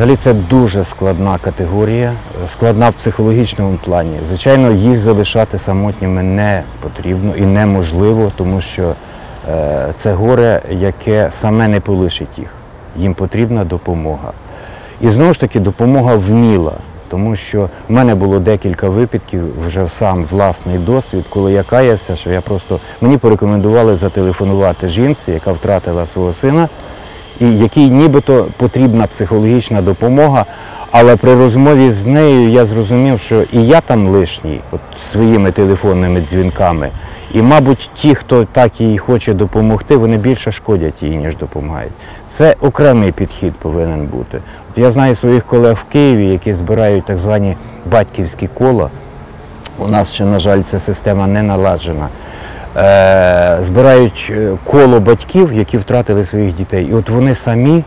Взагалі це дуже складна категорія, складна в психологічному плані. Звичайно, їх залишати самотніми не потрібно і неможливо, тому що е, це горе, яке саме не полишить їх. Їм потрібна допомога. І знову ж таки допомога вміла, тому що в мене було декілька випадків, вже сам власний досвід, коли я каявся, що я просто мені порекомендували зателефонувати жінці, яка втратила свого сина, і якій нібито потрібна психологічна допомога. Але при розмові з нею я зрозумів, що і я там лишній, от своїми телефонними дзвінками. І, мабуть, ті, хто так їй хоче допомогти, вони більше шкодять їй, ніж допомагають. Це окремий підхід повинен бути. От я знаю своїх колег в Києві, які збирають так звані батьківські кола. У нас ще, на жаль, ця система не наладжена. Е, збирають е, коло батьків, які втратили своїх дітей. І от вони самі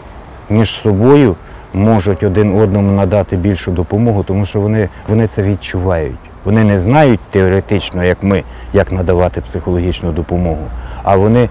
між собою можуть один одному надати більшу допомогу, тому що вони, вони це відчувають. Вони не знають теоретично, як ми, як надавати психологічну допомогу, а вони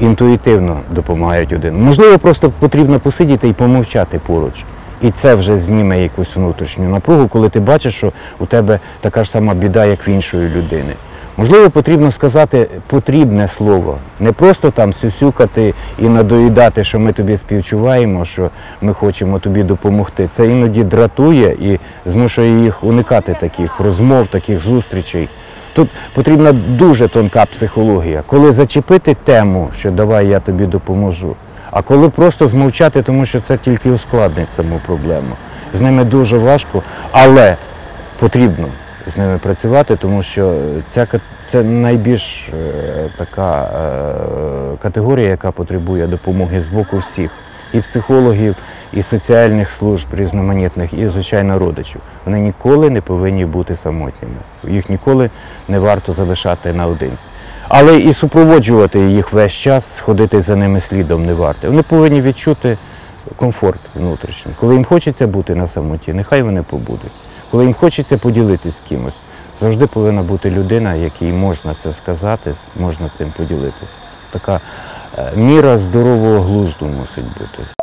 інтуїтивно допомагають один. Можливо, просто потрібно посидіти і помовчати поруч. І це вже зніме якусь внутрішню напругу, коли ти бачиш, що у тебе така ж сама біда, як в іншої людини. Можливо, потрібно сказати потрібне слово, не просто там сюсюкати і надоїдати, що ми тобі співчуваємо, що ми хочемо тобі допомогти. Це іноді дратує і змушує їх уникати таких розмов, таких зустрічей. Тут потрібна дуже тонка психологія, коли зачепити тему, що давай я тобі допоможу, а коли просто змовчати, тому що це тільки ускладнить саму проблему. З ними дуже важко, але потрібно з ними працювати, тому що ця це найбільш е, така е, категорія, яка потребує допомоги з боку всіх. І психологів, і соціальних служб різноманітних, і, звичайно, родичів. Вони ніколи не повинні бути самотніми. Їх ніколи не варто залишати наодинці. Але і супроводжувати їх весь час, ходити за ними слідом не варто. Вони повинні відчути комфорт внутрішній. Коли їм хочеться бути на самоті, нехай вони побудуть. Коли їм хочеться поділитися з кимось, завжди повинна бути людина, якій можна це сказати, можна цим поділитися. Така е, міра здорового глузду мусить бути.